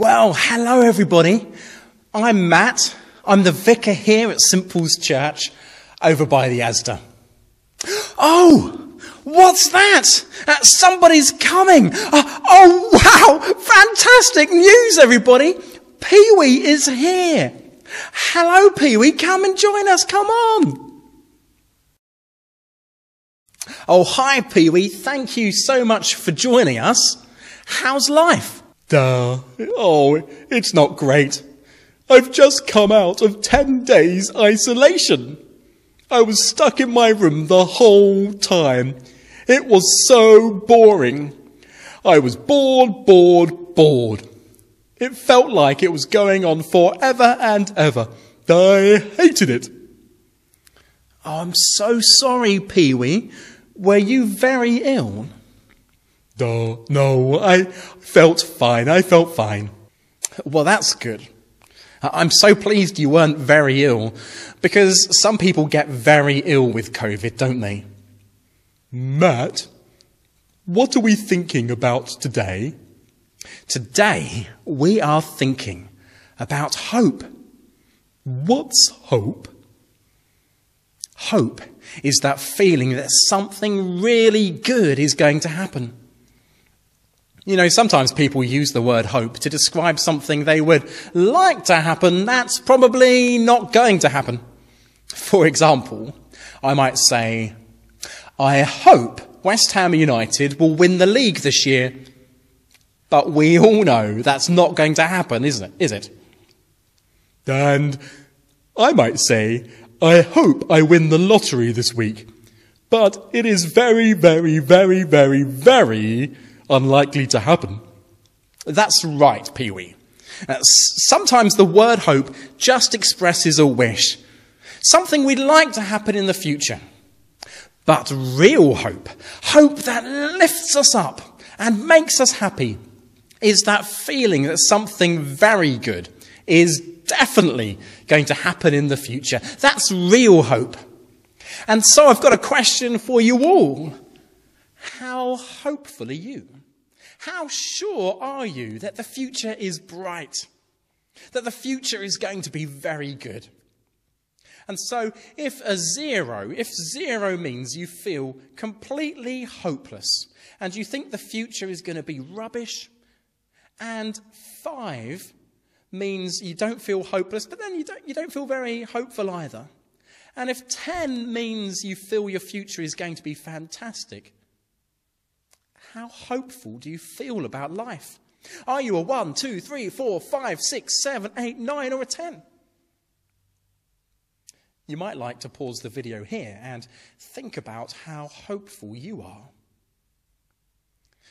Well, hello everybody. I'm Matt. I'm the vicar here at St Paul's Church over by the Asda. Oh, what's that? Uh, somebody's coming. Uh, oh, wow. Fantastic news, everybody. Peewee is here. Hello, Peewee. Come and join us. Come on. Oh, hi, Peewee. Thank you so much for joining us. How's life? Duh. Oh, it's not great. I've just come out of 10 days isolation. I was stuck in my room the whole time. It was so boring. I was bored, bored, bored. It felt like it was going on forever and ever. I hated it. Oh, I'm so sorry, Peewee. Were you very ill? No, no, I felt fine. I felt fine. Well, that's good. I'm so pleased you weren't very ill because some people get very ill with COVID, don't they? Matt, what are we thinking about today? Today, we are thinking about hope. What's hope? Hope is that feeling that something really good is going to happen. You know, sometimes people use the word hope to describe something they would like to happen that's probably not going to happen. For example, I might say, I hope West Ham United will win the league this year. But we all know that's not going to happen, isn't it? Is it? And I might say, I hope I win the lottery this week. But it is very, very, very, very, very unlikely to happen. That's right, Peewee. Uh, sometimes the word hope just expresses a wish, something we'd like to happen in the future. But real hope, hope that lifts us up and makes us happy, is that feeling that something very good is definitely going to happen in the future. That's real hope. And so I've got a question for you all. How hopeful are you? How sure are you that the future is bright? That the future is going to be very good? And so, if a zero, if zero means you feel completely hopeless and you think the future is going to be rubbish, and five means you don't feel hopeless, but then you don't, you don't feel very hopeful either. And if 10 means you feel your future is going to be fantastic, how hopeful do you feel about life? Are you a 1, 2, 3, 4, 5, 6, 7, 8, 9, or a 10? You might like to pause the video here and think about how hopeful you are.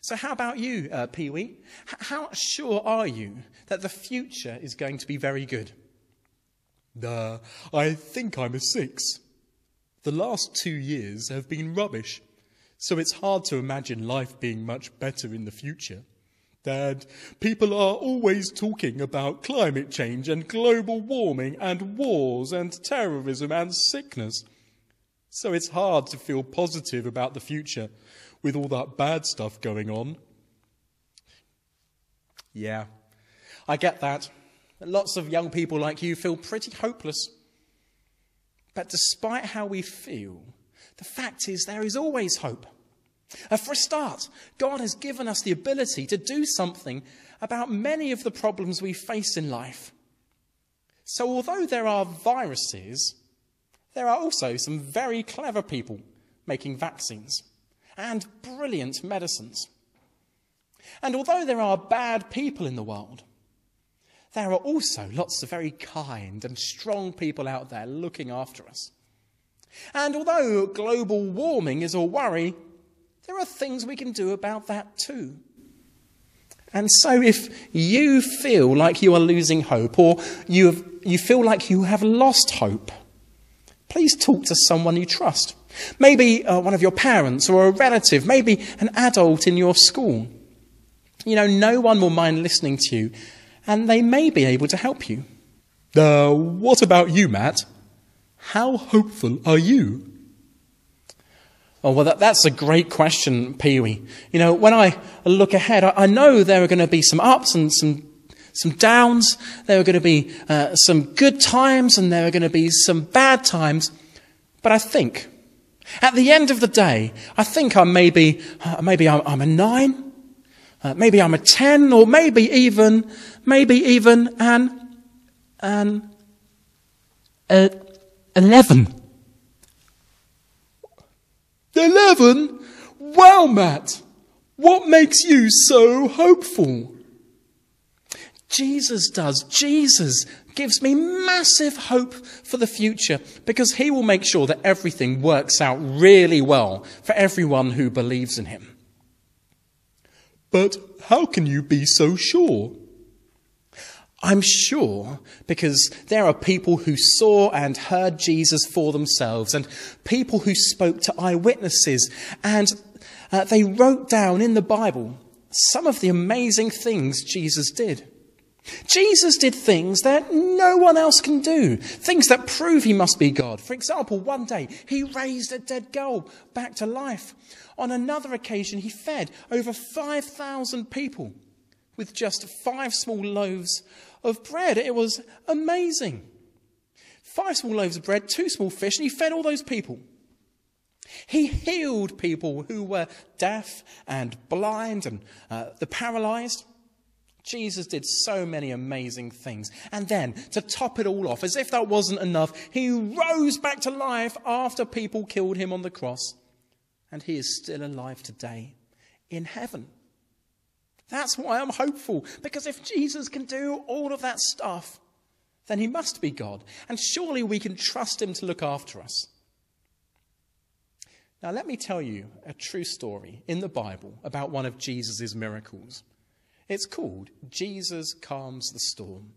So, how about you, uh, Peewee? H- how sure are you that the future is going to be very good? Uh, I think I'm a six. The last two years have been rubbish so it's hard to imagine life being much better in the future. Dad, people are always talking about climate change and global warming and wars and terrorism and sickness. So it's hard to feel positive about the future with all that bad stuff going on. Yeah, I get that. Lots of young people like you feel pretty hopeless. But despite how we feel, the fact is there is always hope. Uh, for a start, God has given us the ability to do something about many of the problems we face in life. So, although there are viruses, there are also some very clever people making vaccines and brilliant medicines. And although there are bad people in the world, there are also lots of very kind and strong people out there looking after us. And although global warming is a worry, there are things we can do about that too. And so, if you feel like you are losing hope or you, have, you feel like you have lost hope, please talk to someone you trust. Maybe uh, one of your parents or a relative, maybe an adult in your school. You know, no one will mind listening to you, and they may be able to help you. Uh, what about you, Matt? How hopeful are you? Oh, well, that, that's a great question, Peewee. You know, when I look ahead, I, I know there are going to be some ups and some some downs, there are going to be uh, some good times, and there are going to be some bad times. But I think, at the end of the day, I think I'm maybe, uh, maybe I'm, I'm, a nine, uh, maybe I'm a ten, or maybe even, maybe even an, an, a, 11. 11? Matt, what makes you so hopeful? Jesus does. Jesus gives me massive hope for the future because he will make sure that everything works out really well for everyone who believes in him. But how can you be so sure? I'm sure because there are people who saw and heard Jesus for themselves and people who spoke to eyewitnesses and uh, they wrote down in the Bible some of the amazing things Jesus did. Jesus did things that no one else can do, things that prove he must be God. For example, one day he raised a dead girl back to life. On another occasion, he fed over 5,000 people with just five small loaves of bread. It was amazing. Five small loaves of bread, two small fish, and he fed all those people. He healed people who were deaf and blind and uh, the paralyzed. Jesus did so many amazing things. And then, to top it all off, as if that wasn't enough, he rose back to life after people killed him on the cross. And he is still alive today in heaven. That's why I'm hopeful, because if Jesus can do all of that stuff, then he must be God. And surely we can trust him to look after us. Now, let me tell you a true story in the Bible about one of Jesus' miracles. It's called Jesus Calms the Storm.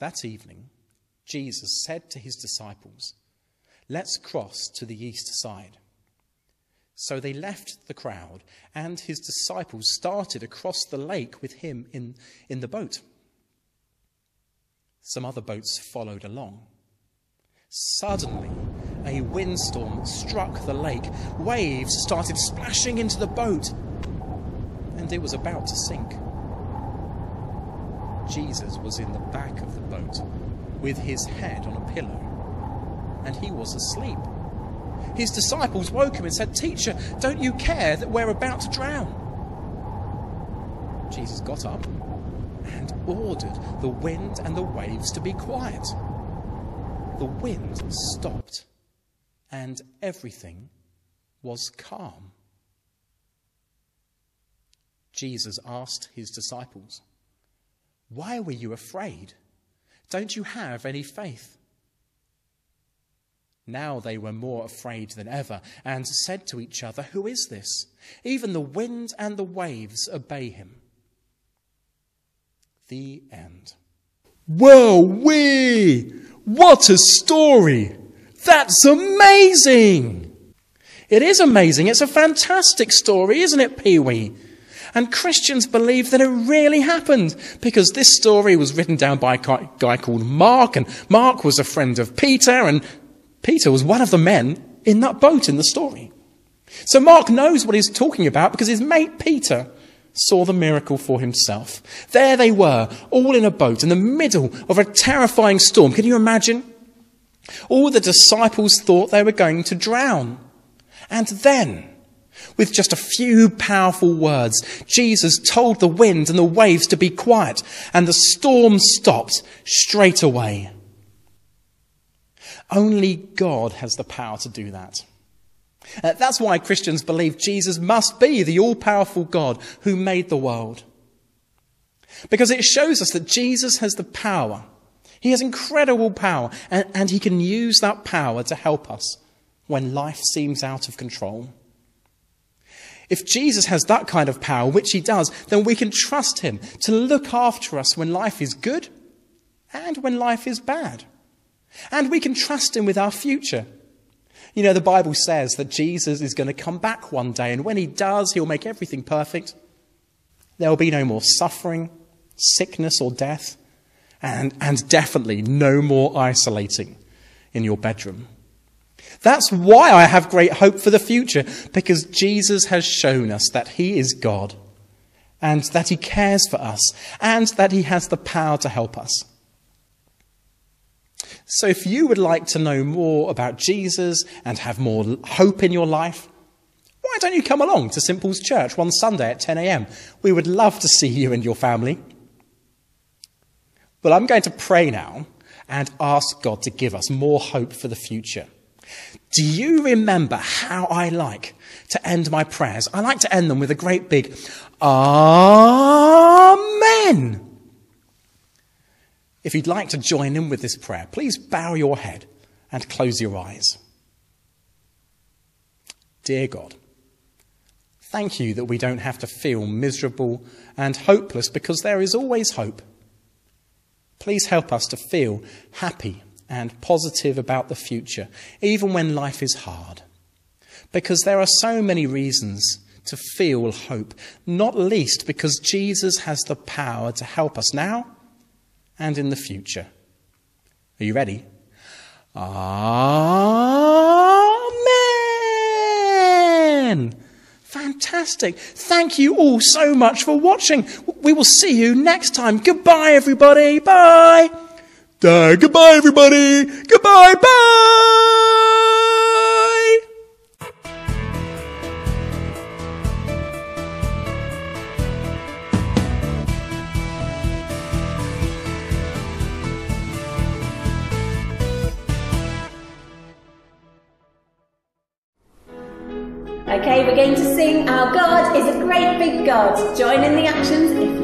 That evening, Jesus said to his disciples, Let's cross to the east side. So they left the crowd, and his disciples started across the lake with him in, in the boat. Some other boats followed along. Suddenly, a windstorm struck the lake. Waves started splashing into the boat, and it was about to sink. Jesus was in the back of the boat with his head on a pillow, and he was asleep. His disciples woke him and said, Teacher, don't you care that we're about to drown? Jesus got up and ordered the wind and the waves to be quiet. The wind stopped and everything was calm. Jesus asked his disciples, Why were you afraid? Don't you have any faith? Now they were more afraid than ever and said to each other, Who is this? Even the wind and the waves obey him. The end. Whoa, wee! What a story! That's amazing! It is amazing. It's a fantastic story, isn't it, Peewee? And Christians believe that it really happened because this story was written down by a guy called Mark, and Mark was a friend of Peter, and Peter was one of the men in that boat in the story. So Mark knows what he's talking about because his mate Peter saw the miracle for himself. There they were, all in a boat in the middle of a terrifying storm. Can you imagine? All the disciples thought they were going to drown. And then, with just a few powerful words, Jesus told the wind and the waves to be quiet, and the storm stopped straight away. Only God has the power to do that. Uh, that's why Christians believe Jesus must be the all powerful God who made the world. Because it shows us that Jesus has the power. He has incredible power, and, and he can use that power to help us when life seems out of control. If Jesus has that kind of power, which he does, then we can trust him to look after us when life is good and when life is bad. And we can trust him with our future. You know, the Bible says that Jesus is going to come back one day, and when he does, he'll make everything perfect. There will be no more suffering, sickness, or death, and, and definitely no more isolating in your bedroom. That's why I have great hope for the future, because Jesus has shown us that he is God, and that He cares for us, and that He has the power to help us. So, if you would like to know more about Jesus and have more hope in your life, why don't you come along to. Paul's Church one Sunday at 10 a.m.? We would love to see you and your family. Well, I'm going to pray now and ask God to give us more hope for the future. Do you remember how I like to end my prayers? I like to end them with a great big Amen. If you'd like to join in with this prayer, please bow your head and close your eyes. Dear God, thank you that we don't have to feel miserable and hopeless because there is always hope. Please help us to feel happy and positive about the future, even when life is hard. Because there are so many reasons to feel hope, not least because Jesus has the power to help us now and in the future. Are you ready? Amen. Fantastic. Thank you all so much for watching. We will see you next time. Goodbye, everybody. Bye. Uh, goodbye, everybody. Goodbye. Bye. Okay, we're going to sing Our God is a Great Big God. Join in the actions if you